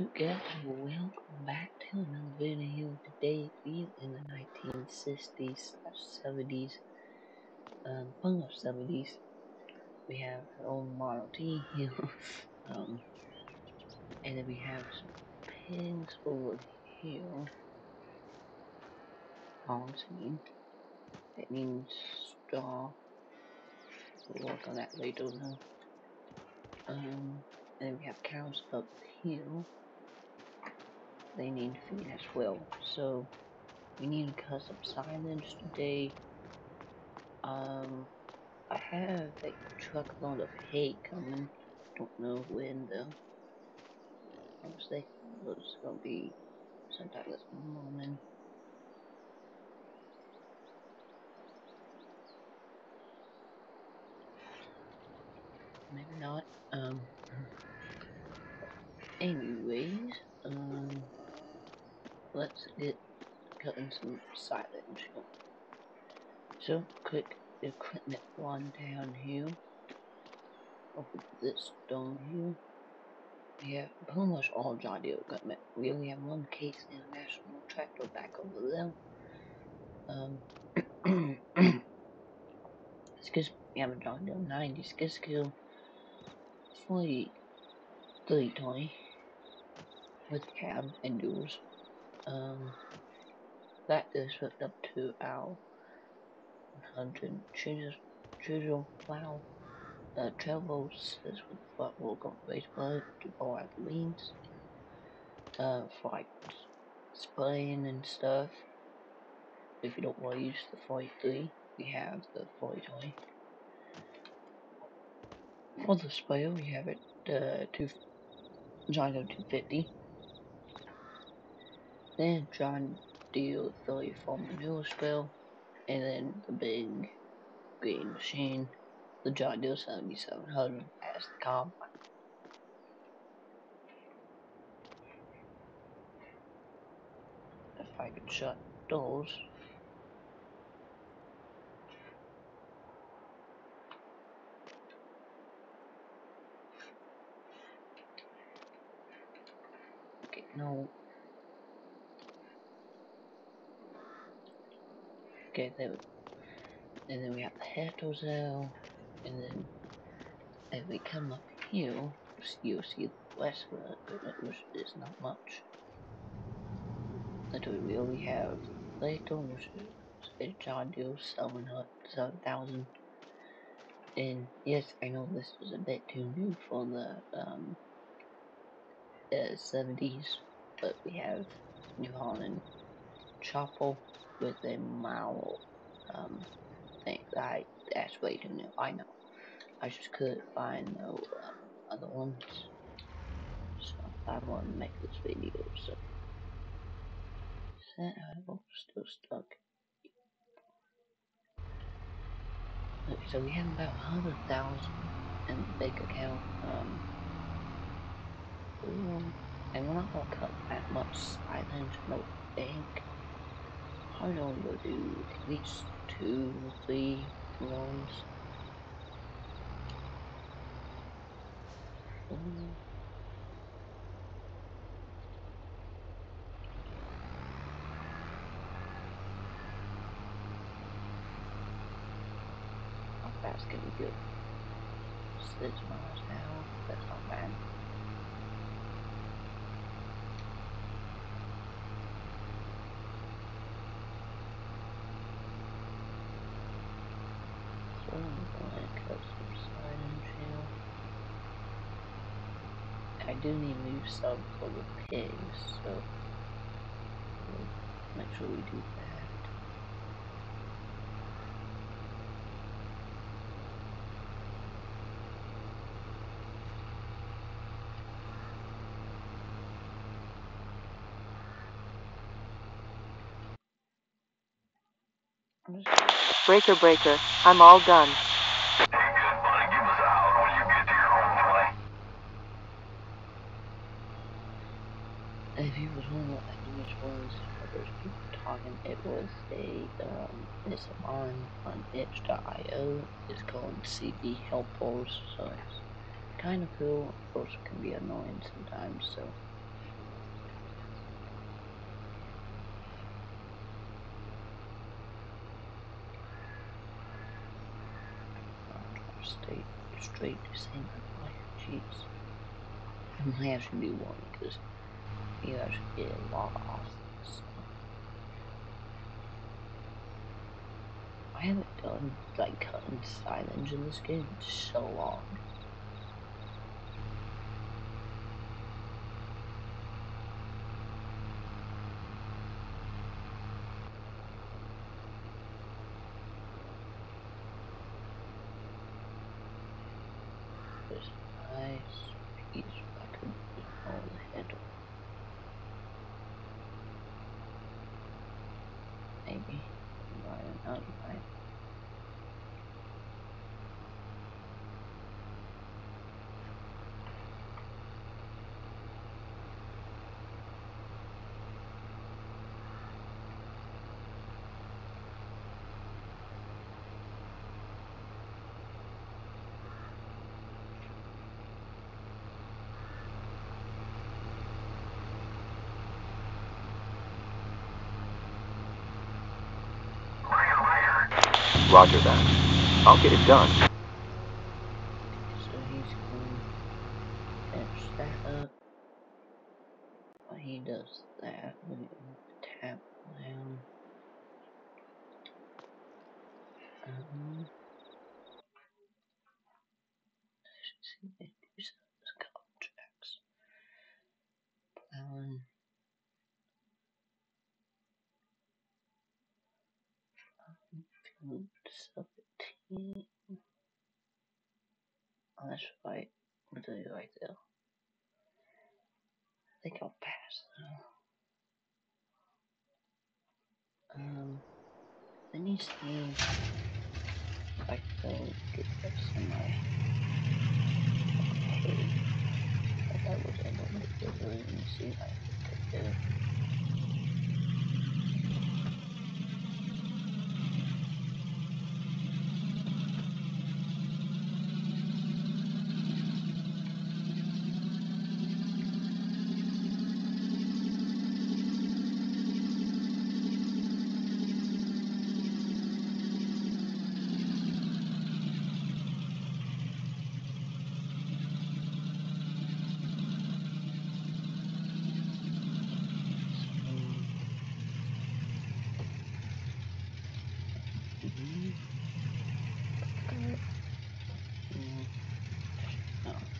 Guys, welcome back to another video. Today we in the 1960s slash 70s, um, of 70s. We have our own Model T here, um, and then we have some pins over here on scene. That means star. We'll work on that later though. Um, and then we have cows up here they need feed as well. So we need some silage today. Um, I have a truckload of hay coming. Don't know when though. I was thinking it gonna be sometime this morning. Maybe not. Um. Anyways, let's get cutting some silage. So, quick equipment one down here. Open this stone here. We have pretty much all John Deere equipment. We only have one Case International tractor back over there. Um, excuse me, I'm a John Deere 90 skid skill. Fully 320 with cab and duals. Um, that is hooked up to our 100 chisel plow. Uh, travels is with front wheel gun base plug to out the. Uh, for like spraying and stuff. If you don't want to use the 43, we have the 4020. For the sprayer, we have it uh, two, John Deere 250. Then John Deere 34 manure sprayer, and then the big green machine, the John Deere 7700 as the combine. If I could shut those. Okay, no. Okay, there. And then we have the out, and then if we come up here, you'll see the west of the which is not much. Until we only have Latham, which is a John Deere 7000. And yes, I know this is a bit too new for the um, uh, 70s, but we have New Holland Chopper with a mile um, thing. I that's way too new. I know. I just couldn't find no um, other ones, so I want to make this video. So set I'm still stuck. So we have about hundred thousand in the bank account. Um, and we're not gonna cut that much silage, no bank. Probably only gonna do at least two or three loans. Um, how fast can we go? Six miles an hour. That's not bad. So I'm gonna cut some silage here. I do need to leave some for the pigs, so we'll make sure we do that. Breaker, breaker, I'm all done. be helpful, so it's kind of cool. Of course, it can be annoying sometimes, so. Stay straight, same like jeez. I might actually do one because you actually get a lot off I haven't done like cutting silage in this game so long. There's a nice piece I could just hold the head of. Maybe. Right, not right. Roger that. I'll get it done. So he's going to finish that up. While he does that, we can tap down. Um, let's see if they do some contracts. Plowing. Field seventeen. Oh, that's right. What do you right there? I think I'll pass. Um, let me see if I can get that somewhere. Okay. But that was able to make it. Let me see if I can get it. Mhm. Mm, no.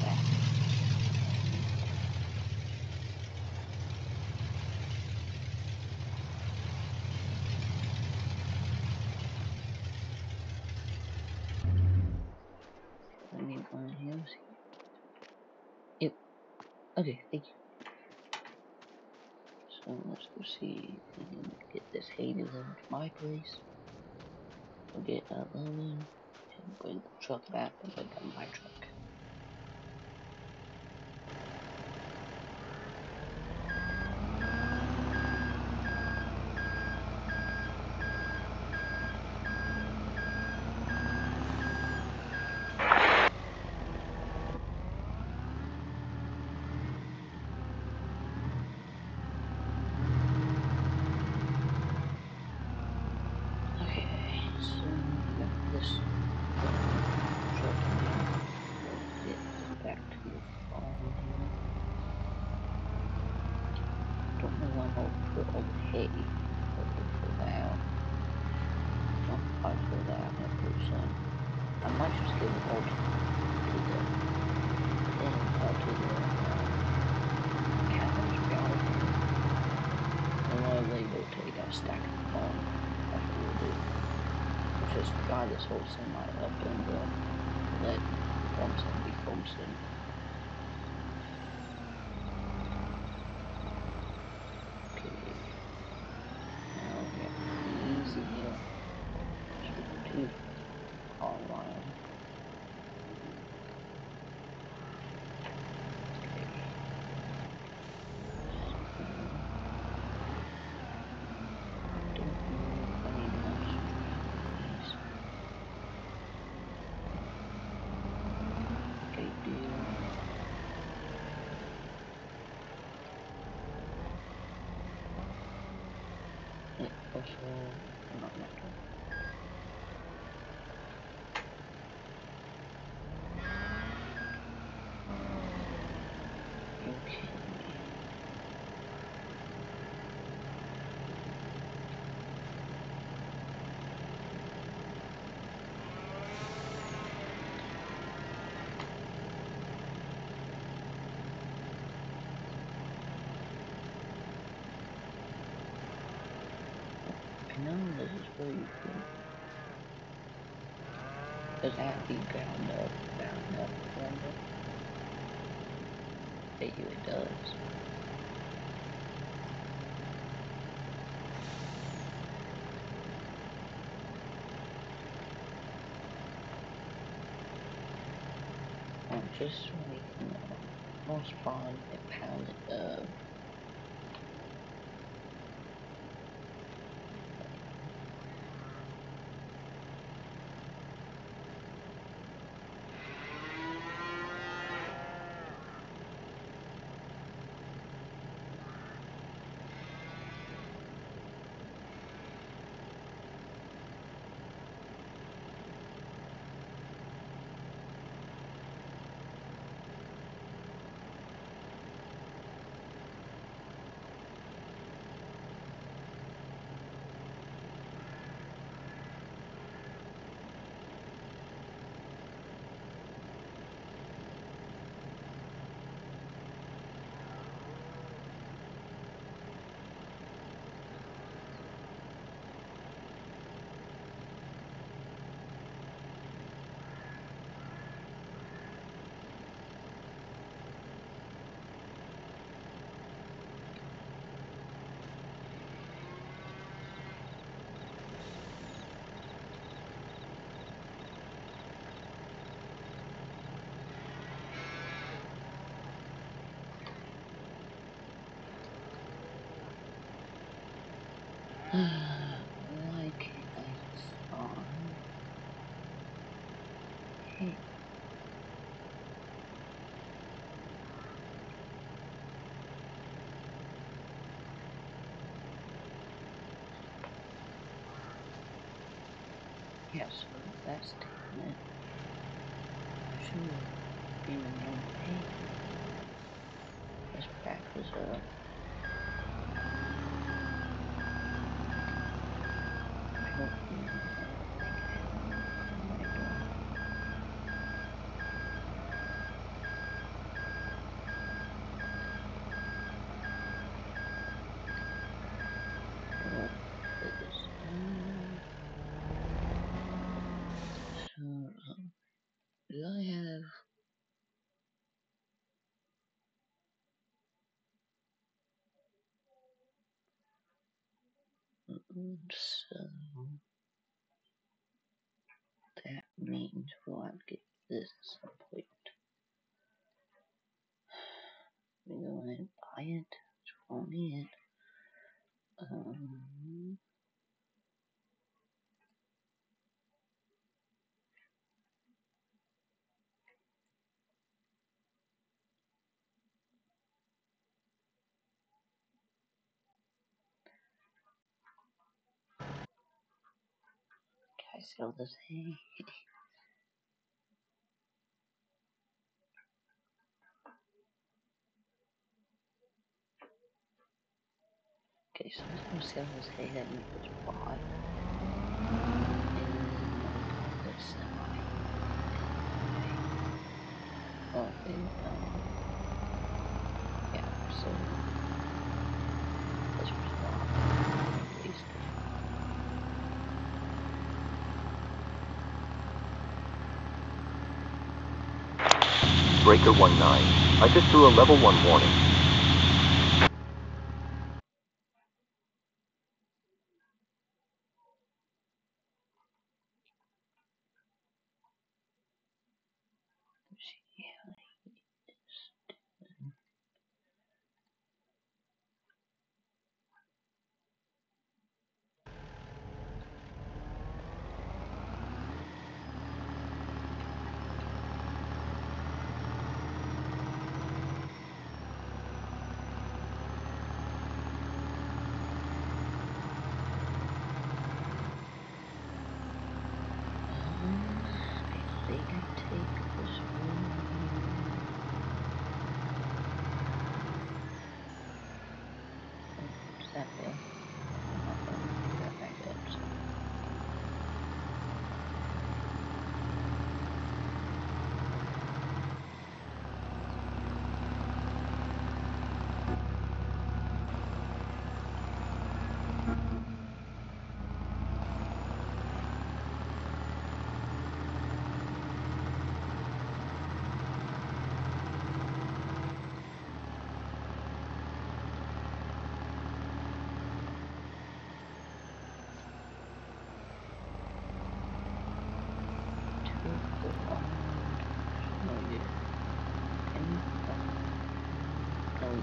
Back. Let me go in here. See. Yep. Okay, thank you. So let's go see if we can get this hay delivered to my place. We'll get that loaded and bring the truck back and put it my truck. Okay, so we got this truck here. We'll get back to the farm here. Don't know when I'll put all the hay, but we'll put that out. No, I'll put that out and put some. I might just give it all to, the thing, uh, to the cows, to. And while they go take a stack of that's what we'll do. Just drive this whole semi up and uh, let side be posted. special or not not Does it have be ground up, ground up lumber? Bet you it does. I'm just making a more spawn a pallet of Why can't I spawn? Hey. Yeah, so that's. I should be okay. Let's back this up. Hopefully, I don't Well, put this in. So, um, do I have so that means we'll get this point. We go ahead and buy it. It's on it. Um, I sell this thing? Okay, so I'm sell this hay that bought. This semi. Oh, yeah, so Breaker 1-9. I just threw a level 1 warning.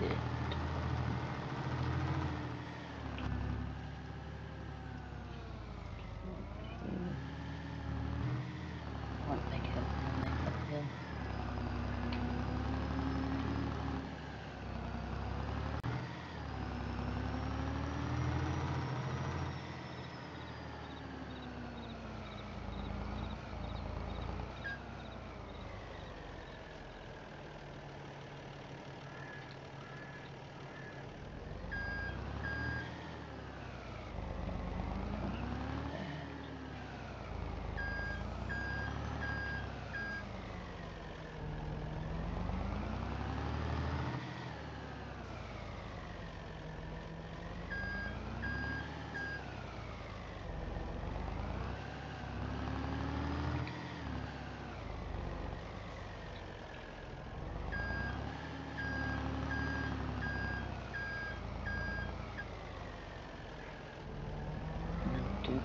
on.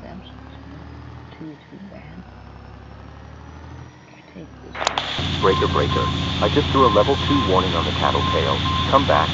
them. Two, two. Breaker, breaker. I just threw a level 2 warning on the tattletale. Come back,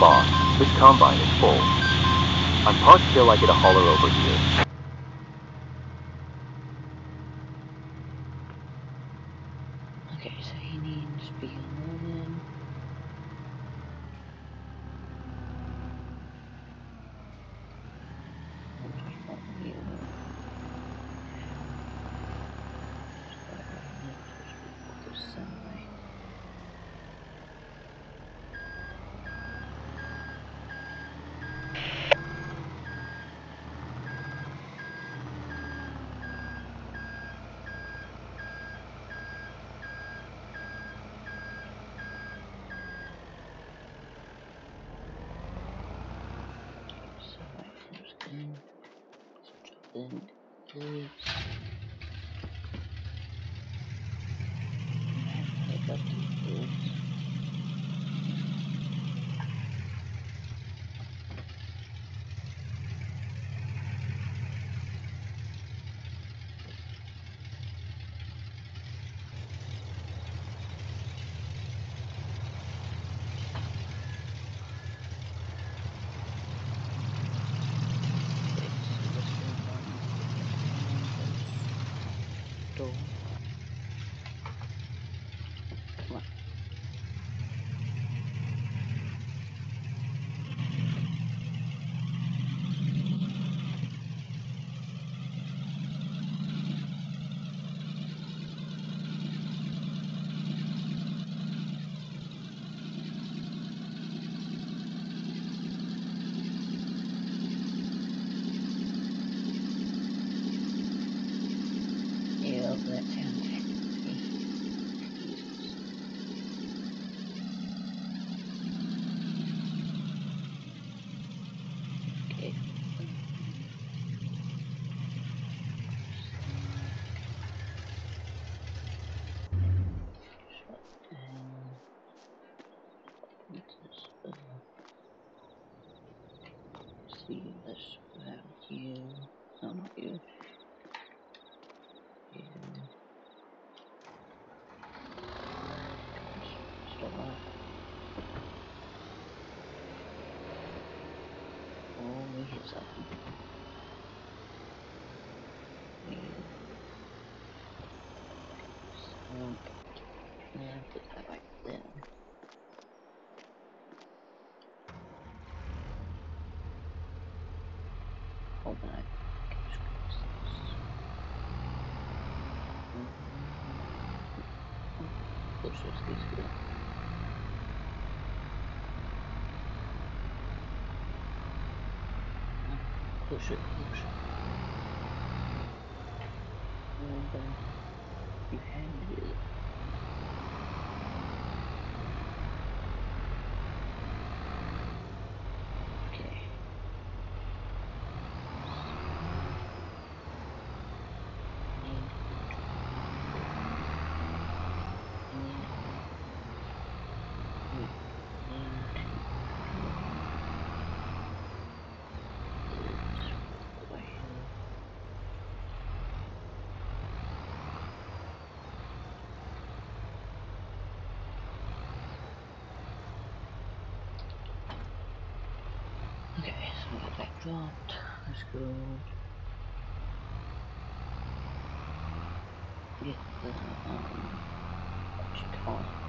boss, this combine is full. I'm parked till I get a hauler over here. thousand. see this, that, you, no, not you. 喝水，喝水，不能干。I got that. Let's go get the um what you call it.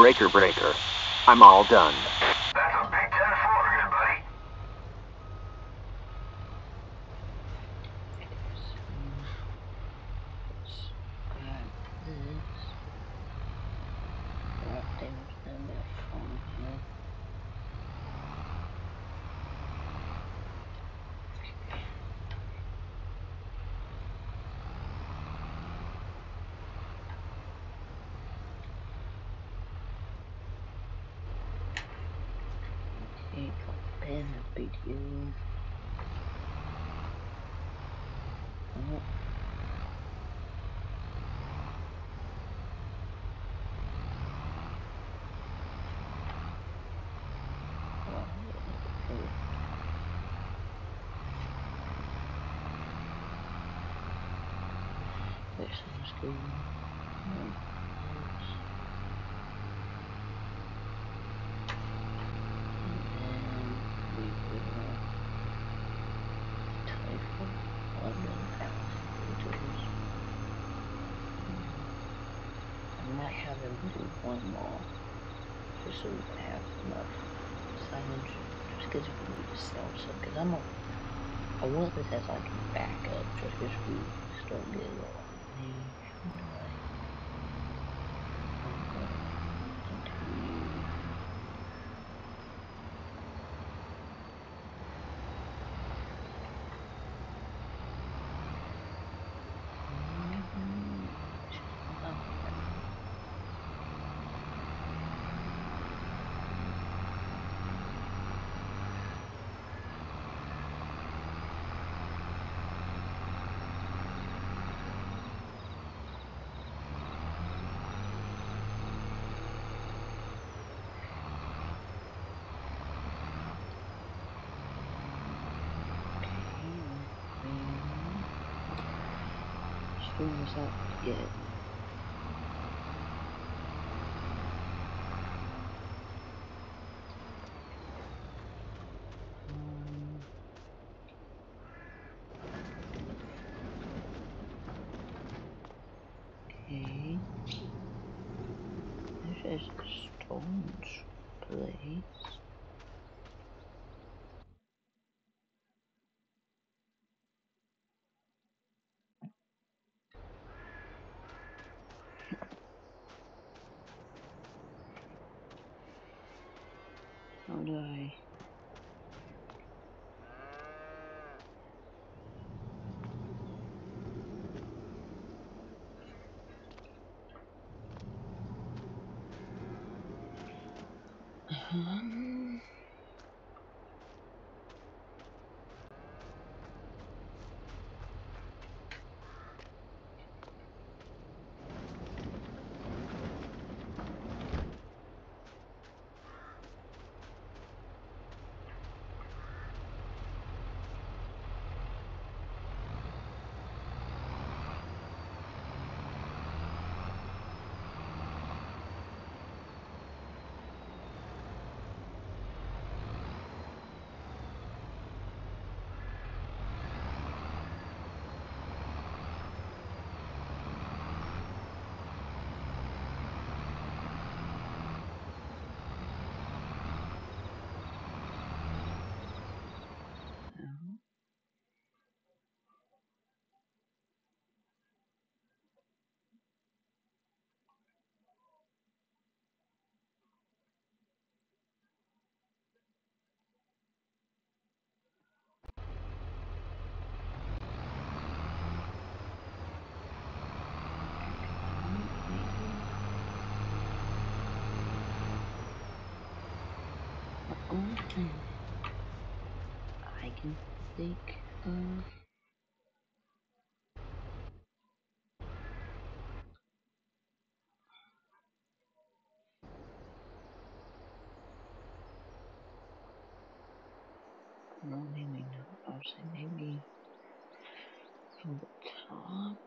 Breaker, breaker. I'm all done. That's a big 10-4 again, buddy. So, let's add this. Drop damage down that phone here. Okay, drop the pen and BTU. Oh. Well, oh. Um, let's- And we will type of London alligators. I might have him do one more, just so we can have enough silage, just because we need to sell some, because I'm a, I want this as like a backup, just because we start getting low on money, and like, I'm going into Mhm. Okay. Okay, um, string this up. Um, okay. This is a stones place. How I can think of no maybe not. Say maybe from the top.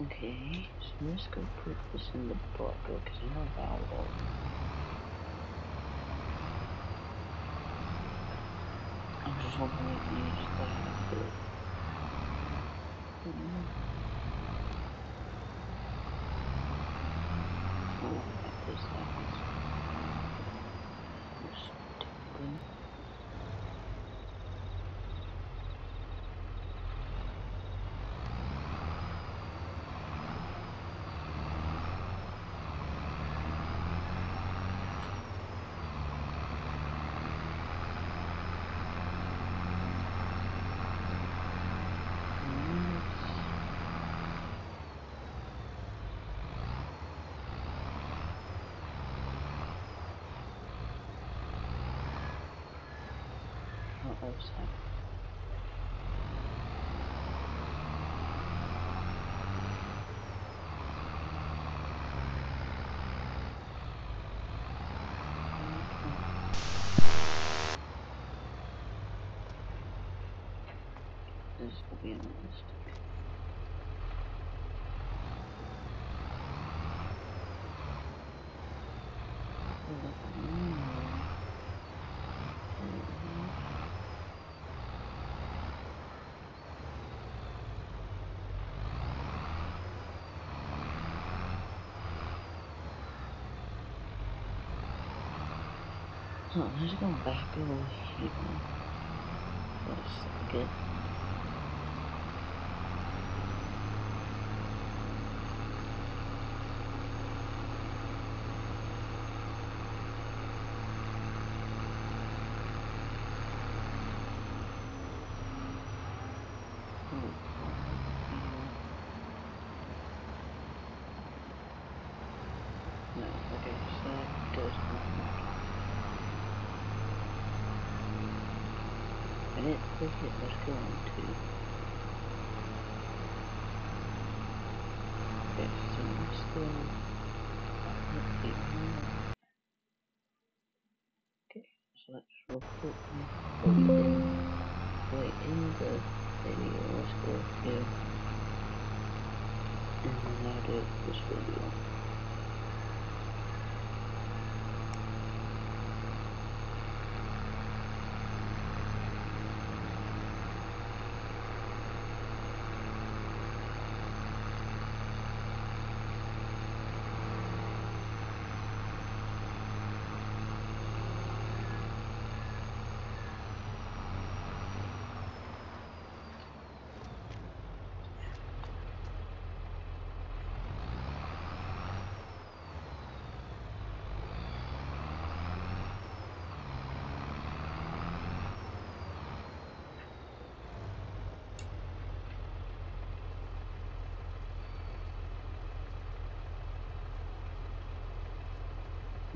Okay, so let's go put this in the bucket because I know that will. I'm just hoping it uses that. Mm, oh, that is that. That? This will be unrealistic. So let's go back over here. Let's get oh, No, okay, so that does not matter. I didn't think it was going to. Okay, so let's go back up here. Okay, so let's real quick. Oh, we didn't. Wait, in the video, let's go here. Then this video.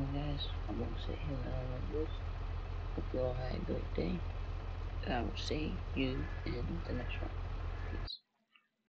Guys, I'm gonna sit here and this. Hope you all had a great day. I will see you in the next one.